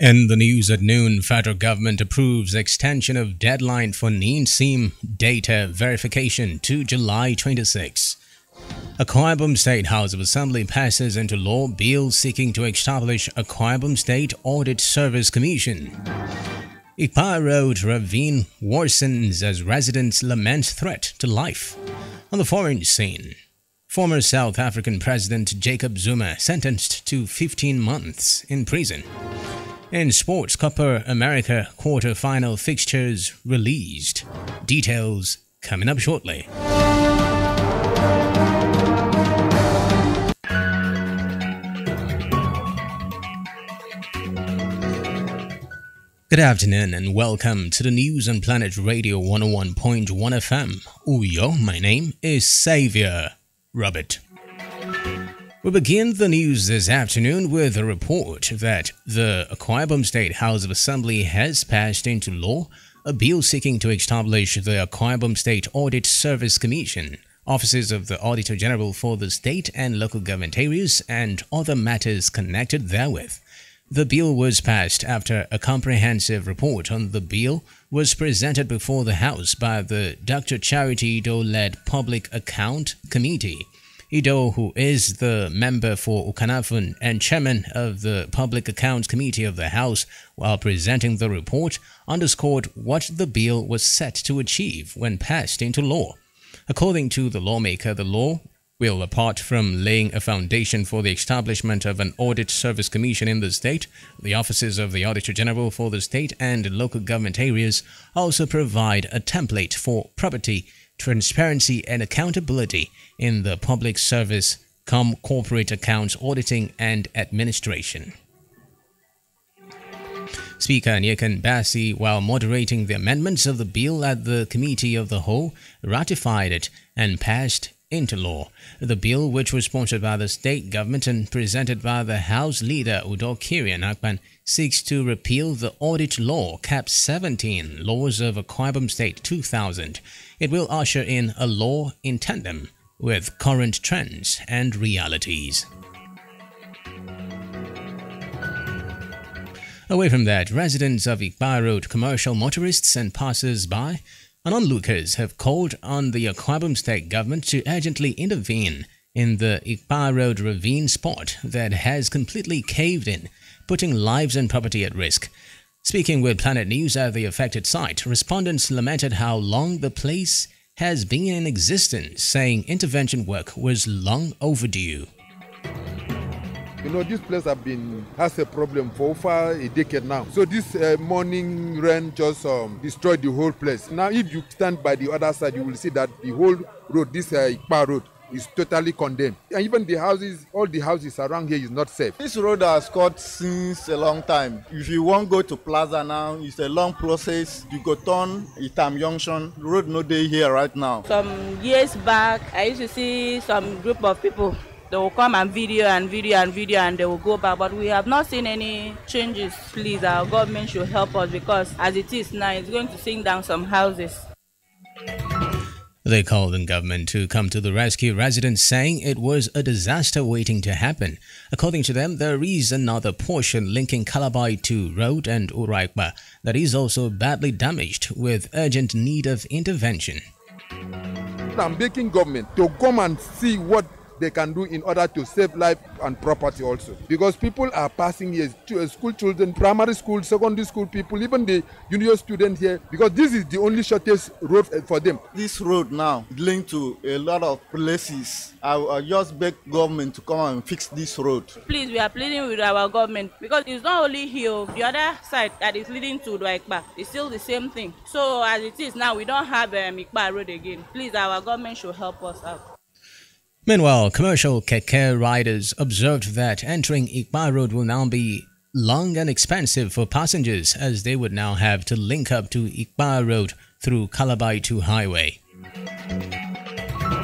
In the news at noon, federal government approves extension of deadline for NIN-SIM data verification to July 26. Akwa Ibom State House of Assembly passes into law bill seeking to establish Ibom State Audit Service Commission. Ikpa Road ravine worsens as residents lament threat to life. On the foreign scene, former South African President Jacob Zuma sentenced to 15 months in prison. In sports, Copa America quarter-final fixtures released. Details coming up shortly. Good afternoon and welcome to the news on Planet Radio 101.1 FM. Uyo, my name is Xavier Robert. We begin the news this afternoon with a report that the Akwa State House of Assembly has passed into law a bill seeking to establish the Akwa State Audit Service Commission, offices of the Auditor General for the state and local government areas, and other matters connected therewith. The bill was passed after a comprehensive report on the bill was presented before the House by the Dr. Charity Ido led Public Account Committee. Ido, who is the member for Ukanafun and chairman of the Public Accounts Committee of the House, while presenting the report, underscored what the bill was set to achieve when passed into law. According to the lawmaker, the law will, apart from laying a foundation for the establishment of an audit service commission in the state, the offices of the Auditor General for the state and local government areas also provide a template for property, transparency, and accountability in the public service, com corporate accounts auditing and administration. Speaker Aniekan Bassey, while moderating the amendments of the bill at the Committee of the Whole, ratified it and passed into law. The bill, which was sponsored by the state government and presented by the House leader Udo Kierian Akpan, seeks to repeal the audit law cap 17 laws of Akwa State 2000. It will usher in a law in tandem with current trends and realities. Away from that, residents of Ikpa Road, commercial motorists and passers-by and onlookers have called on the Akwa Ibom state government to urgently intervene in the Ikpa Road ravine spot that has completely caved in, putting lives and property at risk. Speaking with Planet News at the affected site, respondents lamented how long the place has been in existence, saying intervention work was long overdue. You know, this place have been has a problem for over a decade now. So this uh, morning rain just um, destroyed the whole place. Now, if you stand by the other side, you will see that the whole road, this uh, Ikpa road, is totally condemned. And even the houses, all the houses around here is not safe. This road has cut since a long time. If you want go to Plaza now, it's a long process. You go turn Itam Junction. Road no day here right now. Some years back, I used to see some group of people they will come and video and video and video and they will go back but we have not seen any changes please our government should help us because as it is now it's going to sink down some houses They called on government to come to the rescue, residents saying it was a disaster waiting to happen. According to them, there is another portion linking Calabar-Itu Road and Uraikba that is also badly damaged with urgent need of intervention. I'm begging government to come and see what they can do in order to save life and property also. Because people are passing here, to, uh, school children, primary school, secondary school people, even the junior students here, because this is the only shortest road uh, for them. This road now linked to a lot of places. I, I just beg government to come and fix this road. please we are pleading with our government because it's not only here the other side that is leading to Ikpa it's still the same thing so as it is now we don't have um, Ikpa road again please our government should help us out Meanwhile, commercial keke riders observed that entering Ikpa Road will now be long and expensive for passengers as they would now have to link up to Ikpa Road through Calabar-Itu Highway.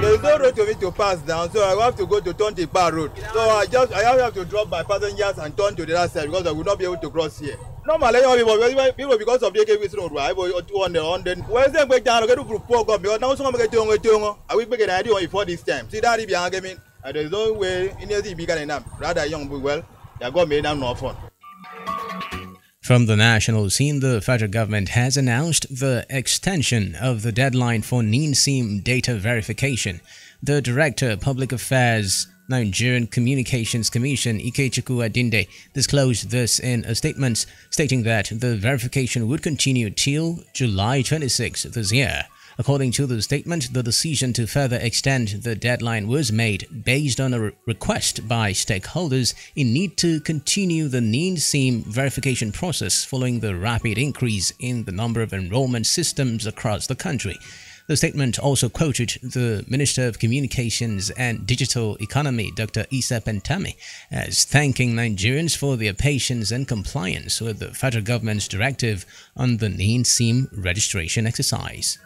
There is no road for me to pass down, so I have to go to turn to Ikpa Road. So I just I have to drop my passengers and turn to the other side because I will not be able to cross here. Normally, you know, people, people because of the road, right? But two hundred, hundred. When they break down, I get to group four because now someone get to go to I will make an idea before this time. See that you are getting, and there is no way in the bigger enough. Rather young, well, they got made them no fun. From the national scene, the federal government has announced the extension of the deadline for NINSIM data verification. The Director of Public Affairs Nigerian Communications Commission Ikechukwu Adinde disclosed this in a statement stating that the verification would continue till July 26 this year. According to the statement, the decision to further extend the deadline was made based on a re request by stakeholders in need to continue the NIN-SIM verification process following the rapid increase in the number of enrollment systems across the country. The statement also quoted the Minister of Communications and Digital Economy, Dr. Isa Pantami, as thanking Nigerians for their patience and compliance with the federal government's directive on the NIN-SIM registration exercise.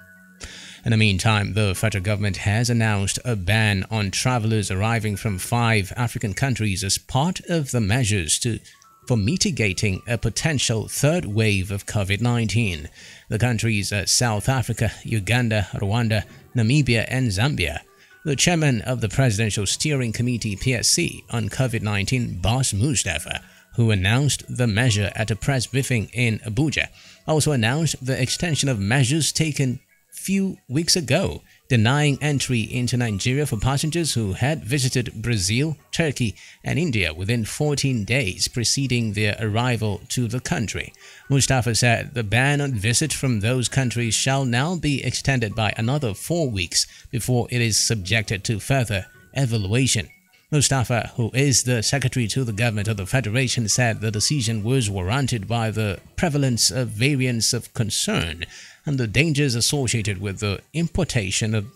In the meantime, the federal government has announced a ban on travelers arriving from five African countries as part of the measures to for mitigating a potential third wave of COVID-19. The countries are South Africa, Uganda, Rwanda, Namibia, and Zambia. The chairman of the Presidential Steering Committee PSC on COVID-19, Boss Mustapha, who announced the measure at a press briefing in Abuja, also announced the extension of measures taken few weeks ago, denying entry into Nigeria for passengers who had visited Brazil, Turkey, and India within 14 days preceding their arrival to the country. Mustapha said the ban on visits from those countries shall now be extended by another four weeks before it is subjected to further evaluation. Mustapha, who is the secretary to the government of the federation, said the decision was warranted by the prevalence of variants of concern and the dangers associated with the importation of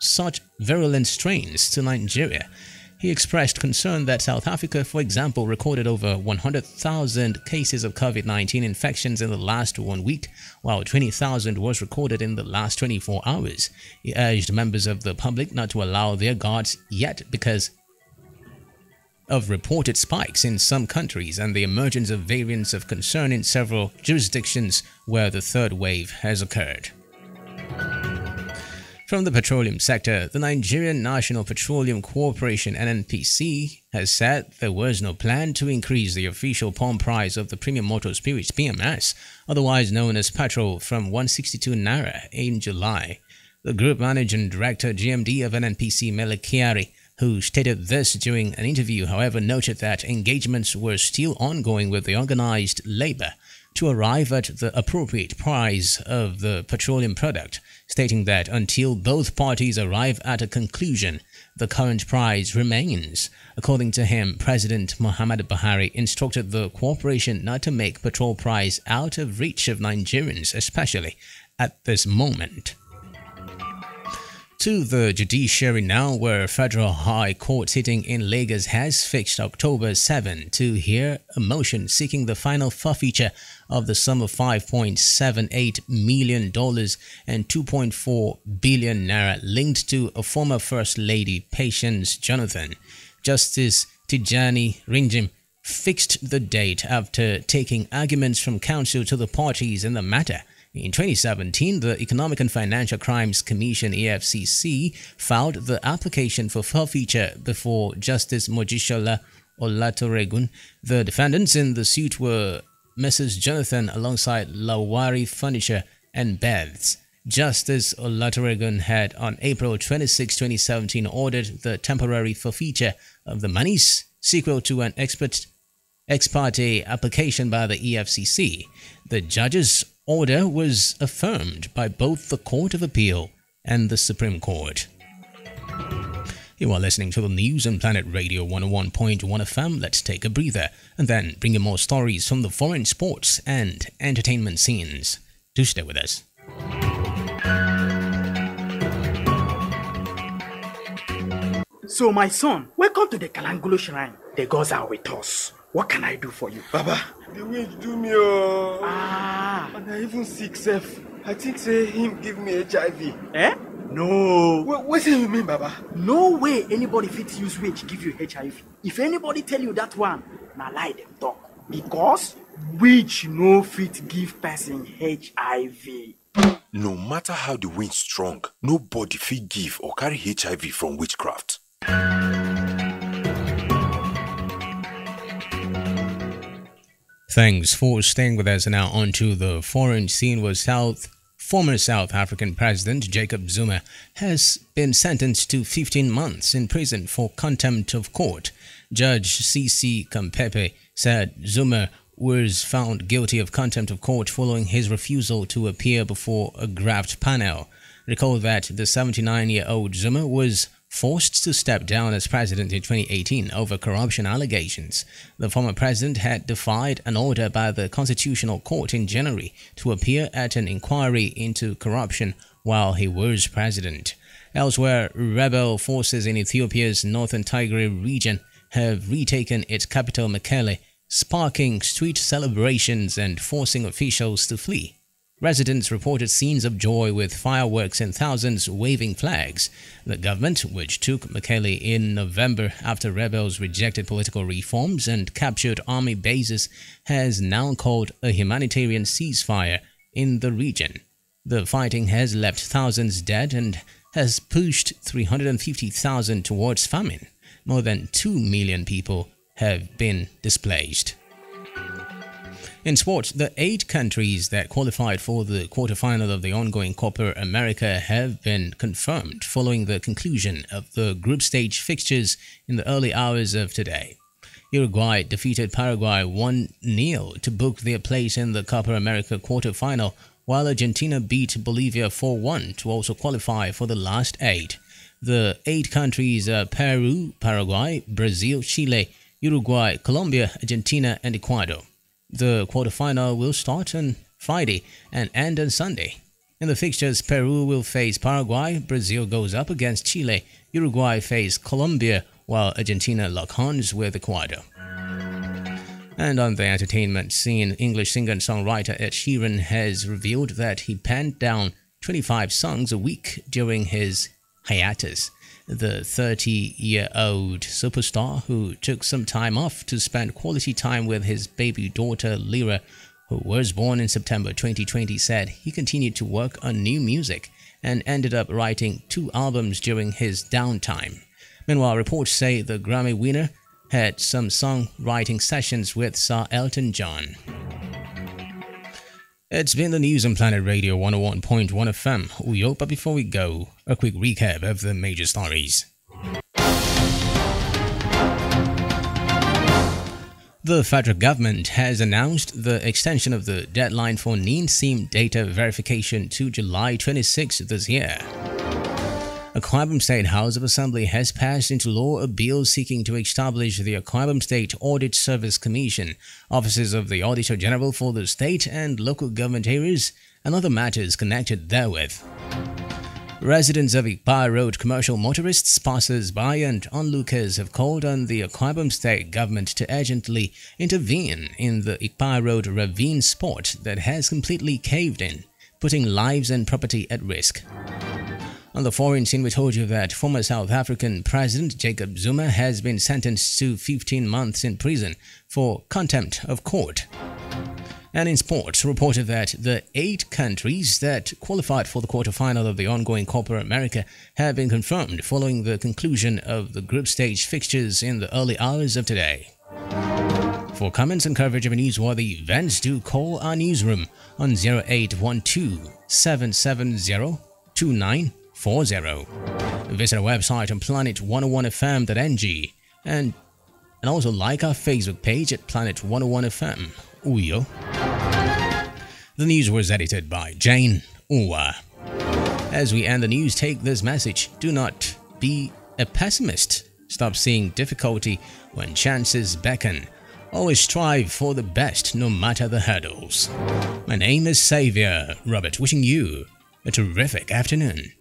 such virulent strains to Nigeria. He expressed concern that South Africa, for example, recorded over 100,000 cases of COVID 19 infections in the last one week, while 20,000 was recorded in the last 24 hours. He urged members of the public not to allow their guards yet because of reported spikes in some countries and the emergence of variants of concern in several jurisdictions where the third wave has occurred. From the petroleum sector, the Nigerian National Petroleum Corporation NNPC has said there was no plan to increase the official pump price of the premium motor spirits PMS, otherwise known as petrol, from 162 naira in July. The group managing director GMD of NNPC Mele Kyari who stated this during an interview, however, noted that engagements were still ongoing with the organized labor to arrive at the appropriate price of the petroleum product, stating that until both parties arrive at a conclusion, the current price remains. According to him, President Muhammad Buhari instructed the corporation not to make petrol price out of reach of Nigerians, especially at this moment to the judiciary now, where Federal High Court sitting in Lagos has fixed October 7 to hear a motion seeking the final forfeiture of the sum of 5.78 million dollars and 2.4 billion naira linked to a former First Lady, Patience Jonathan. Justice Tijani Ringim fixed the date after taking arguments from counsel to the parties in the matter. In 2017, the Economic and Financial Crimes Commission EFCC filed the application for forfeiture before Justice Mojisola Olatoregun. The defendants in the suit were Mrs. Jonathan alongside Lawari Furniture and Beds. Justice Olatoregun had on April 26, 2017 ordered the temporary forfeiture of the monies sequel to an expert ex parte application by the EFCC. The judges order was affirmed by both the Court of Appeal and the Supreme Court. You are listening to the news on Planet Radio 101.1 FM. Let's take a breather and then bring you more stories from the foreign sports and entertainment scenes. Do stay with us. So, my son, welcome to the Kalangulo Shrine. The gods are with us. What can I do for you? Baba, the witch do me oh. Ah. And I even sick self. I think say him give me HIV. Eh? No. What, what do you mean, Baba? No way anybody fit use witch give you HIV. If anybody tell you that one, na lie them talk. Because witch no fit give person HIV. No matter how the wind strong, nobody fit give or carry HIV from witchcraft. Thanks for staying with us. Now onto the foreign scene where South former South African President Jacob Zuma has been sentenced to 15 months in prison for contempt of court. Judge Sisi Khampepe said Zuma was found guilty of contempt of court following his refusal to appear before a graft panel. Recall that the 79 year old Zuma was forced to step down as president in 2018 over corruption allegations. The former president had defied an order by the Constitutional Court in January to appear at an inquiry into corruption while he was president. Elsewhere, rebel forces in Ethiopia's northern Tigray region have retaken its capital Mekelle, sparking street celebrations and forcing officials to flee. Residents reported scenes of joy with fireworks and thousands waving flags. The government, which took Mekelle in November after rebels rejected political reforms and captured army bases, has now called a humanitarian ceasefire in the region. The fighting has left thousands dead and has pushed 350,000 towards famine. More than 2 million people have been displaced. In sports, the eight countries that qualified for the quarterfinal of the ongoing Copa America have been confirmed following the conclusion of the group stage fixtures in the early hours of today. Uruguay defeated Paraguay 1-0 to book their place in the Copa America quarterfinal, while Argentina beat Bolivia 4-1 to also qualify for the last eight. The eight countries are Peru, Paraguay, Brazil, Chile, Uruguay, Colombia, Argentina, and Ecuador. The quarterfinal will start on Friday and end on Sunday. In the fixtures, Peru will face Paraguay, Brazil goes up against Chile, Uruguay face Colombia, while Argentina lock horns with Ecuador. And on the entertainment scene, English singer and songwriter Ed Sheeran has revealed that he penned down 25 songs a week during his hiatus the 30 year old superstar who took some time off to spend quality time with his baby daughter Lyra, who was born in September 2020, said he continued to work on new music and ended up writing two albums during his downtime. Meanwhile, reports say the Grammy winner had some songwriting sessions with Sir Elton John. It's been the news on Planet Radio 101.1 FM. Uyo, but before we go, a quick recap of the major stories. The federal government has announced the extension of the deadline for NIN SIM data verification to July 26 this year. Akwa Ibom State House of Assembly has passed into law a bill seeking to establish the Akwa State Audit Service Commission, offices of the Auditor General for the state and local government areas, and other matters connected therewith. Residents of Ikpa Road, commercial motorists, passers-by and onlookers have called on the Akwa State government to urgently intervene in the Ikpa Road ravine spot that has completely caved in, putting lives and property at risk. On the foreign scene, we told you that former South African President Jacob Zuma has been sentenced to 15 months in prison for contempt of court. And in sports, reported that the eight countries that qualified for the quarterfinal of the ongoing Copa America have been confirmed following the conclusion of the group stage fixtures in the early hours of today. For comments and coverage of newsworthy events, do call our newsroom on 0812 770 40. Visit our website on planet101fm.ng and and also like our Facebook page at Planet 101FM. Uyo. The news was edited by Jane Uwa. As we end the news, take this message. Do not be a pessimist. Stop seeing difficulty when chances beckon. Always strive for the best no matter the hurdles. My name is Xavier Robert, wishing you a terrific afternoon.